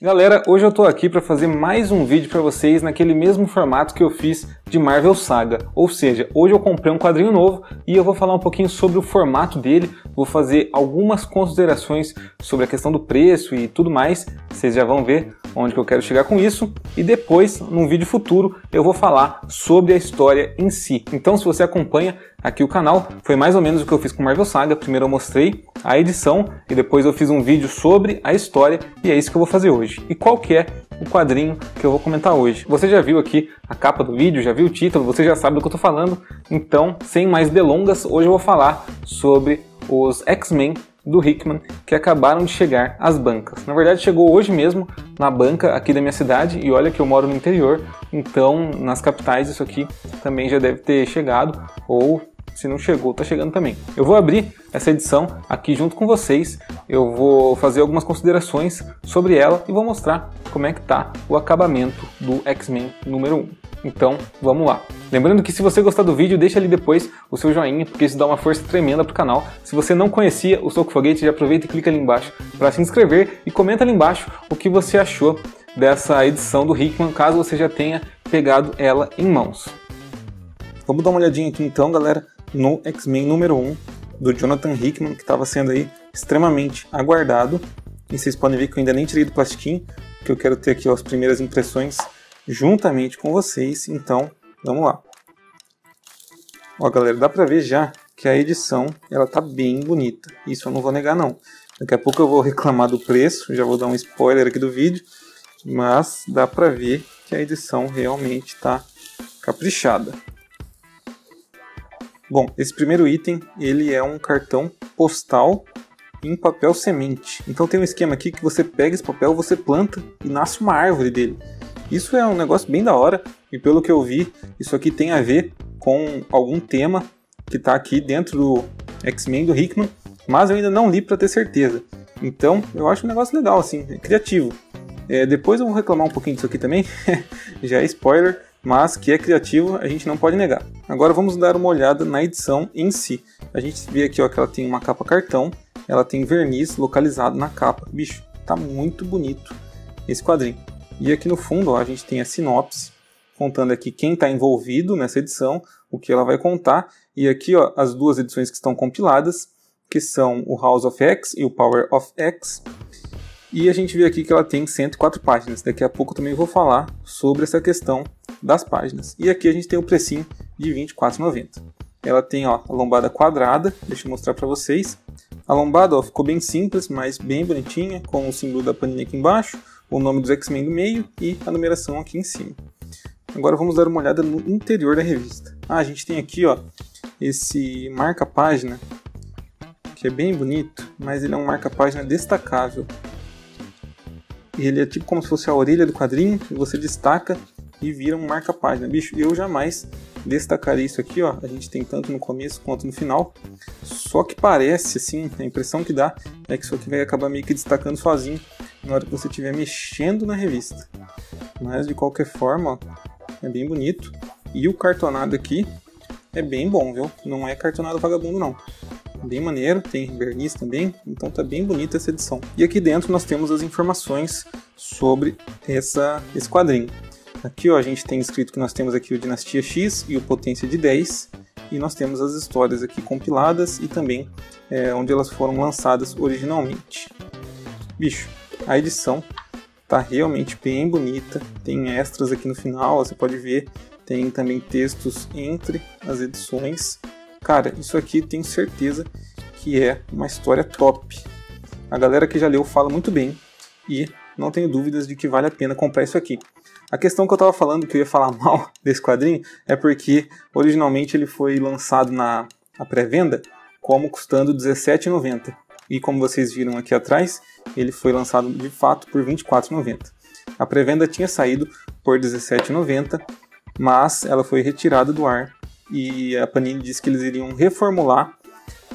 Galera, hoje eu tô aqui para fazer mais um vídeo para vocês naquele mesmo formato que eu fiz de Marvel Saga. Ou seja, hoje eu comprei um quadrinho novo e eu vou falar um pouquinho sobre o formato dele, vou fazer algumas considerações sobre a questão do preço e tudo mais. Vocês já vão ver onde que eu quero chegar com isso. E depois, num vídeo futuro, eu vou falar sobre a história em si. Então, se você acompanha aqui o canal, foi mais ou menos o que eu fiz com Marvel Saga. Primeiro eu mostrei a edição e depois eu fiz um vídeo sobre a história e é isso que eu vou fazer hoje. E qual que é o quadrinho que eu vou comentar hoje? Você já viu aqui a capa do vídeo, já viu o título, você já sabe do que eu tô falando. Então, sem mais delongas, hoje eu vou falar sobre os X-Men do Hickman que acabaram de chegar às bancas. Na verdade, chegou hoje mesmo na banca aqui da minha cidade e olha que eu moro no interior, então nas capitais isso aqui também já deve ter chegado ou se não chegou, tá chegando também. Eu vou abrir essa edição aqui junto com vocês. Eu vou fazer algumas considerações sobre ela e vou mostrar como é que tá o acabamento do X-Men número 1. Então, vamos lá. Lembrando que se você gostar do vídeo, deixa ali depois o seu joinha, porque isso dá uma força tremenda pro canal. Se você não conhecia o Soco Foguete, já aproveita e clica ali embaixo para se inscrever e comenta ali embaixo o que você achou dessa edição do Hickman, caso você já tenha pegado ela em mãos. Vamos dar uma olhadinha aqui então, galera, no X-Men número 1 do Jonathan Hickman, que estava sendo aí extremamente aguardado. E vocês podem ver que eu ainda nem tirei do plastiquinho, que eu quero ter aqui as primeiras impressões juntamente com vocês. Então, vamos lá. Ó, galera, dá pra ver já que a edição ela tá bem bonita. Isso eu não vou negar não. Daqui a pouco eu vou reclamar do preço, já vou dar um spoiler aqui do vídeo, mas dá pra ver que a edição realmente tá caprichada. Bom, esse primeiro item, ele é um cartão postal em papel semente. Então tem um esquema aqui que você pega esse papel, você planta e nasce uma árvore dele. Isso é um negócio bem da hora e pelo que eu vi, isso aqui tem a ver com algum tema que está aqui dentro do X-Men do Hickman, mas eu ainda não li para ter certeza. Então eu acho um negócio legal, assim, é criativo. É, depois eu vou reclamar um pouquinho disso aqui também, já é spoiler, mas que é criativo a gente não pode negar. Agora vamos dar uma olhada na edição em si. A gente vê aqui ó, que ela tem uma capa cartão, ela tem verniz localizado na capa. Bicho, tá muito bonito esse quadrinho. E aqui no fundo ó, a gente tem a sinopse, contando aqui quem está envolvido nessa edição, o que ela vai contar, e aqui ó, as duas edições que estão compiladas, que são o House of X e o Power of X, e a gente vê aqui que ela tem 104 páginas. Daqui a pouco também vou falar sobre essa questão das páginas. E aqui a gente tem o precinho de R$ 24,90. Ela tem ó, a lombada quadrada, deixa eu mostrar para vocês. A lombada ó, ficou bem simples, mas bem bonitinha, com o símbolo da Panini aqui embaixo, o nome dos X-Men no meio e a numeração aqui em cima. Agora vamos dar uma olhada no interior da revista. Ah, a gente tem aqui ó, esse marca-página, que é bem bonito, mas ele é um marca-página destacável ele é tipo como se fosse a orelha do quadrinho, e você destaca e vira um marca-página. Bicho, eu jamais destacaria isso aqui, ó. A gente tem tanto no começo quanto no final. Só que parece, assim, a impressão que dá é que isso aqui vai acabar meio que destacando sozinho na hora que você estiver mexendo na revista. Mas de qualquer forma, ó, é bem bonito. E o cartonado aqui é bem bom, viu? Não é cartonado vagabundo, não bem maneiro, tem verniz também, então tá bem bonita essa edição. E aqui dentro nós temos as informações sobre essa, esse quadrinho. Aqui ó, a gente tem escrito que nós temos aqui o Dinastia X e o Potência de 10, e nós temos as histórias aqui compiladas e também é, onde elas foram lançadas originalmente. Bicho, a edição tá realmente bem bonita, tem extras aqui no final, você pode ver, tem também textos entre as edições Cara, isso aqui tenho certeza que é uma história top. A galera que já leu fala muito bem e não tenho dúvidas de que vale a pena comprar isso aqui. A questão que eu estava falando que eu ia falar mal desse quadrinho é porque originalmente ele foi lançado na pré-venda como custando R$17,90. E como vocês viram aqui atrás, ele foi lançado de fato por R$24,90. A pré-venda tinha saído por R$17,90, mas ela foi retirada do ar e a Panini disse que eles iriam reformular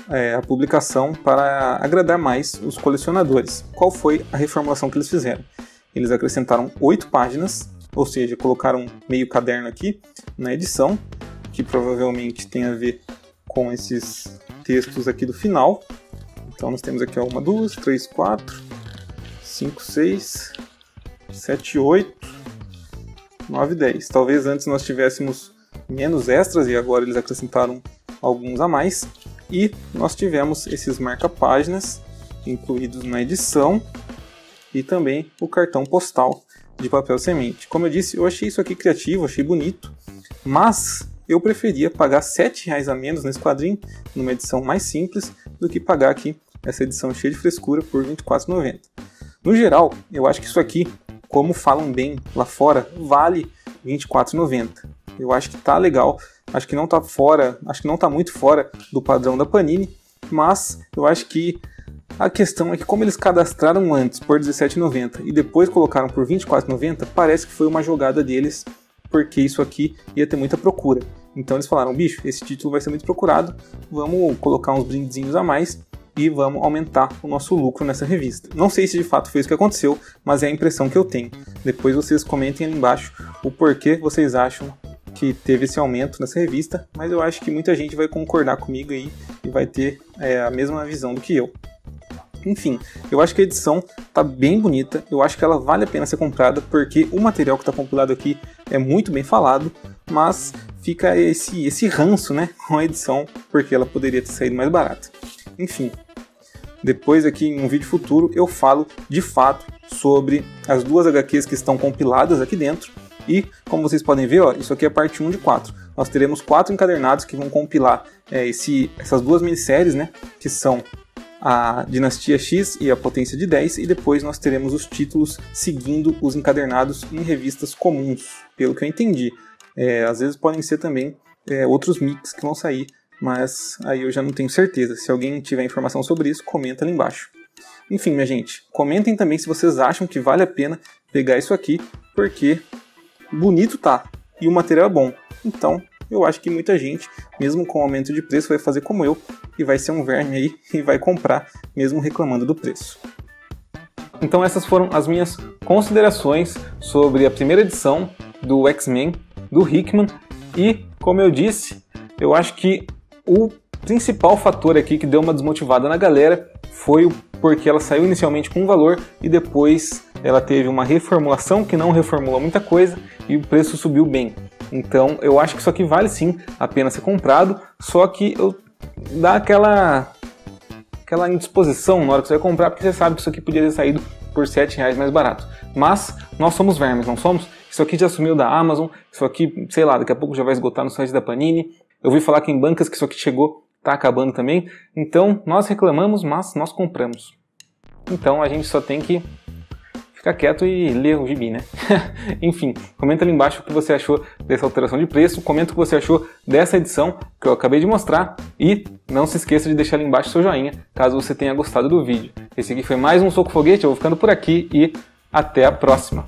é, a publicação para agradar mais os colecionadores. Qual foi a reformulação que eles fizeram? Eles acrescentaram oito páginas, ou seja, colocaram meio caderno aqui na edição, que provavelmente tem a ver com esses textos aqui do final. Então nós temos aqui ó, uma, duas, três, quatro, cinco, seis, 7, 8, 9, 10. Talvez antes nós tivéssemos menos extras e agora eles acrescentaram alguns a mais. E nós tivemos esses marca-páginas incluídos na edição e também o cartão postal de papel semente. Como eu disse, eu achei isso aqui criativo, achei bonito, mas eu preferia pagar R$ reais a menos nesse quadrinho, numa edição mais simples, do que pagar aqui essa edição cheia de frescura por R$ 24,90. No geral, eu acho que isso aqui, como falam bem lá fora, vale R$ 24,90. Eu acho que tá legal, acho que não tá fora, acho que não tá muito fora do padrão da Panini, mas eu acho que a questão é que como eles cadastraram antes por R$17,90 e depois colocaram por R$24,90, parece que foi uma jogada deles, porque isso aqui ia ter muita procura. Então eles falaram, bicho, esse título vai ser muito procurado, vamos colocar uns brindezinhos a mais e vamos aumentar o nosso lucro nessa revista. Não sei se de fato foi isso que aconteceu, mas é a impressão que eu tenho. Depois vocês comentem ali embaixo o porquê vocês acham que teve esse aumento nessa revista, mas eu acho que muita gente vai concordar comigo aí e vai ter é, a mesma visão do que eu. Enfim, eu acho que a edição tá bem bonita, eu acho que ela vale a pena ser comprada porque o material que está compilado aqui é muito bem falado, mas fica esse, esse ranço né, com a edição porque ela poderia ter saído mais barata. Enfim, depois aqui em um vídeo futuro eu falo de fato sobre as duas HQs que estão compiladas aqui dentro e, como vocês podem ver, ó, isso aqui é parte 1 de 4. Nós teremos quatro encadernados que vão compilar é, esse, essas duas minisséries, né, que são a Dinastia X e a Potência de 10, e depois nós teremos os títulos seguindo os encadernados em revistas comuns, pelo que eu entendi. É, às vezes podem ser também é, outros mix que vão sair, mas aí eu já não tenho certeza. Se alguém tiver informação sobre isso, comenta ali embaixo. Enfim, minha gente, comentem também se vocês acham que vale a pena pegar isso aqui, porque bonito tá e o material é bom. Então, eu acho que muita gente, mesmo com o aumento de preço, vai fazer como eu e vai ser um verme aí e vai comprar, mesmo reclamando do preço. Então essas foram as minhas considerações sobre a primeira edição do X-Men do Hickman e, como eu disse, eu acho que o principal fator aqui que deu uma desmotivada na galera foi porque ela saiu inicialmente com um valor e depois ela teve uma reformulação que não reformulou muita coisa e o preço subiu bem. Então eu acho que isso aqui vale sim a pena ser comprado, só que eu dá aquela aquela indisposição na hora que você vai comprar, porque você sabe que isso aqui podia ter saído por 7 reais mais barato. Mas nós somos vermes, não somos? Isso aqui já sumiu da Amazon, isso aqui, sei lá, daqui a pouco já vai esgotar no site da Panini. Eu ouvi falar que em bancas que isso aqui chegou, tá acabando também. Então nós reclamamos, mas nós compramos. Então a gente só tem que ficar quieto e ler o gibi, né? Enfim, comenta ali embaixo o que você achou dessa alteração de preço, comenta o que você achou dessa edição que eu acabei de mostrar e não se esqueça de deixar ali embaixo seu joinha caso você tenha gostado do vídeo. Esse aqui foi mais um Soco Foguete, eu vou ficando por aqui e até a próxima!